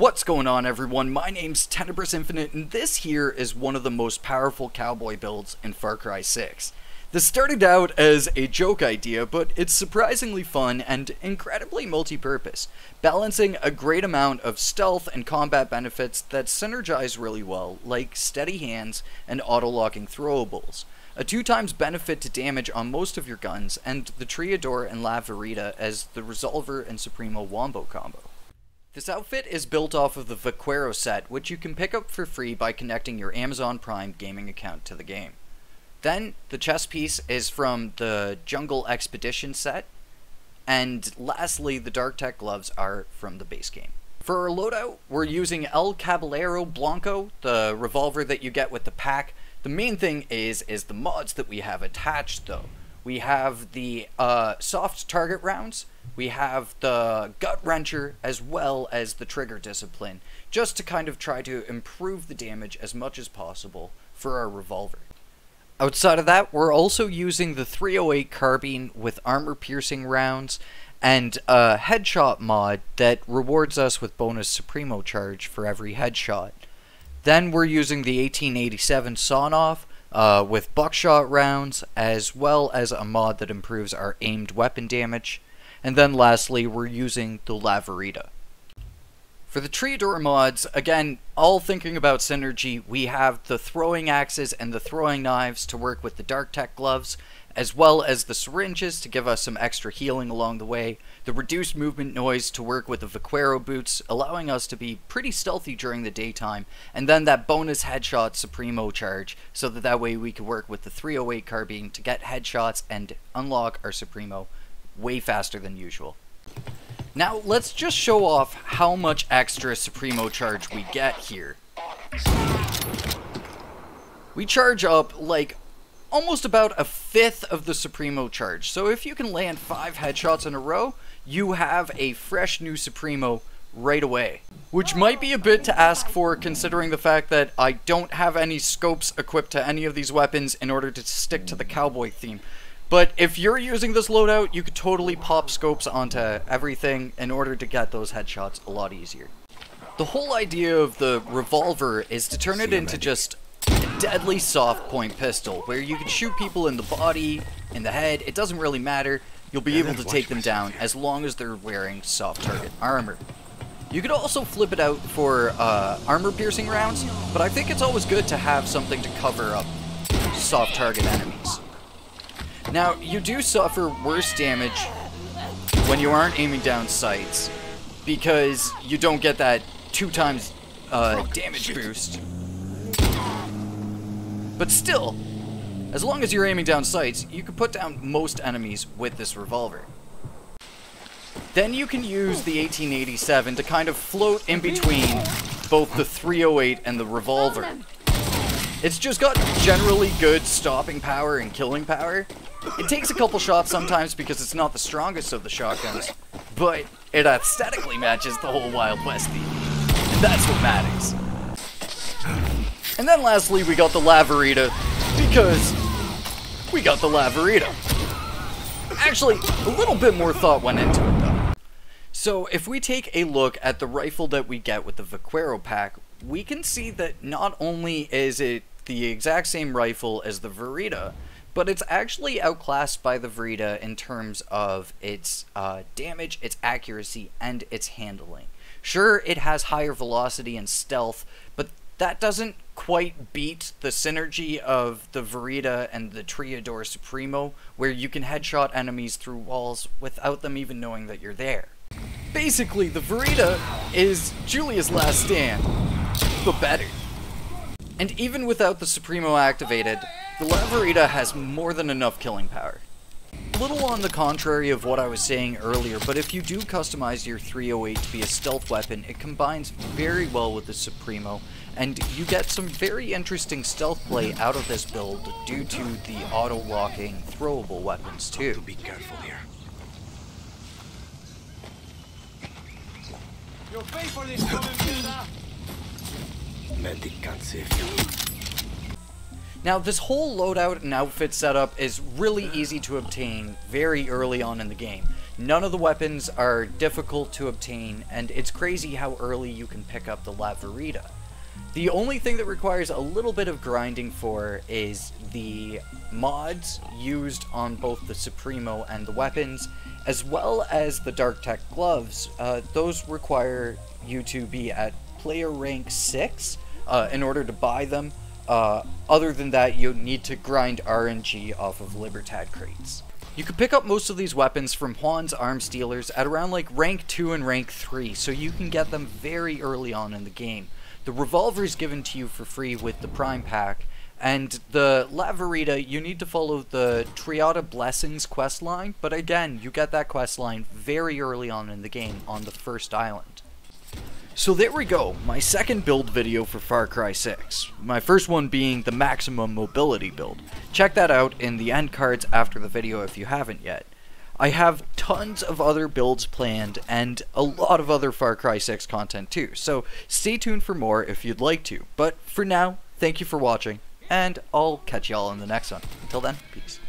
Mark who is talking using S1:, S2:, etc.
S1: What's going on everyone? My name's Tenebris Infinite and this here is one of the most powerful cowboy builds in Far Cry 6. This started out as a joke idea, but it's surprisingly fun and incredibly multi-purpose, balancing a great amount of stealth and combat benefits that synergize really well, like steady hands and auto-locking throwables, a 2 times benefit to damage on most of your guns, and the Triada and La Varita as the Resolver and Supremo Wombo combo. This outfit is built off of the Vaquero set, which you can pick up for free by connecting your Amazon Prime gaming account to the game. Then, the chest piece is from the Jungle Expedition set. And lastly, the Dark Tech gloves are from the base game. For our loadout, we're using El Caballero Blanco, the revolver that you get with the pack. The main thing is, is the mods that we have attached though. We have the uh, soft target rounds, we have the gut wrencher, as well as the trigger discipline, just to kind of try to improve the damage as much as possible for our revolver. Outside of that, we're also using the 308 carbine with armor piercing rounds and a headshot mod that rewards us with bonus Supremo charge for every headshot. Then we're using the 1887 Sawn-Off uh, with buckshot rounds, as well as a mod that improves our aimed weapon damage. And then lastly, we're using the La Verita. For the Triada mods, again, all thinking about synergy, we have the throwing axes and the throwing knives to work with the Dark Tech gloves, as well as the syringes to give us some extra healing along the way, the reduced movement noise to work with the Vaquero boots, allowing us to be pretty stealthy during the daytime, and then that bonus headshot Supremo charge, so that that way we could work with the 308 carbine to get headshots and unlock our Supremo way faster than usual. Now, let's just show off how much extra Supremo charge we get here. We charge up, like, almost about a fifth of the Supremo charge. So if you can land five headshots in a row, you have a fresh new Supremo right away. Which might be a bit to ask for considering the fact that I don't have any scopes equipped to any of these weapons in order to stick to the cowboy theme. But if you're using this loadout, you could totally pop scopes onto everything in order to get those headshots a lot easier. The whole idea of the revolver is to turn it into just a deadly soft point pistol, where you can shoot people in the body, in the head, it doesn't really matter, you'll be able to take them down as long as they're wearing soft target armor. You could also flip it out for uh, armor piercing rounds, but I think it's always good to have something to cover up soft target enemies. Now, you do suffer worse damage when you aren't aiming down sights, because you don't get that two times uh, damage boost. But still, as long as you're aiming down sights, you can put down most enemies with this revolver. Then you can use the 1887 to kind of float in between both the 308 and the revolver. It's just got generally good stopping power and killing power, it takes a couple shots sometimes because it's not the strongest of the shotguns, but it aesthetically matches the whole Wild West theme. And that's what matters. And then lastly, we got the La Varita, because we got the La Varita. Actually, a little bit more thought went into it though. So if we take a look at the rifle that we get with the Vaquero pack, we can see that not only is it the exact same rifle as the Varita, but it's actually outclassed by the Varita in terms of its uh, damage, its accuracy, and its handling. Sure, it has higher velocity and stealth, but that doesn't quite beat the synergy of the Varita and the Triada Supremo, where you can headshot enemies through walls without them even knowing that you're there. Basically, the Varita is Julia's last stand, but better. And even without the Supremo activated, the La Varita has more than enough killing power. A little on the contrary of what I was saying earlier, but if you do customize your 308 to be a stealth weapon, it combines very well with the Supremo, and you get some very interesting stealth play out of this build due to the auto-locking throwable weapons too.
S2: To be careful here.
S3: You'll pay for this,
S1: Now, this whole loadout and outfit setup is really easy to obtain very early on in the game. None of the weapons are difficult to obtain, and it's crazy how early you can pick up the La Varita. The only thing that requires a little bit of grinding for is the mods used on both the Supremo and the weapons, as well as the Dark Tech gloves. Uh, those require you to be at player rank 6 uh, in order to buy them. Uh, other than that, you need to grind RNG off of Libertad crates. You can pick up most of these weapons from Juan's arms dealers at around like rank 2 and rank 3, so you can get them very early on in the game. The revolver is given to you for free with the Prime Pack, and the La Varita, you need to follow the Triada Blessings quest line, but again, you get that quest line very early on in the game on the first island. So there we go, my second build video for Far Cry 6. My first one being the maximum mobility build. Check that out in the end cards after the video if you haven't yet. I have tons of other builds planned and a lot of other Far Cry 6 content too, so stay tuned for more if you'd like to. But for now, thank you for watching, and I'll catch y'all in the next one. Until then, peace.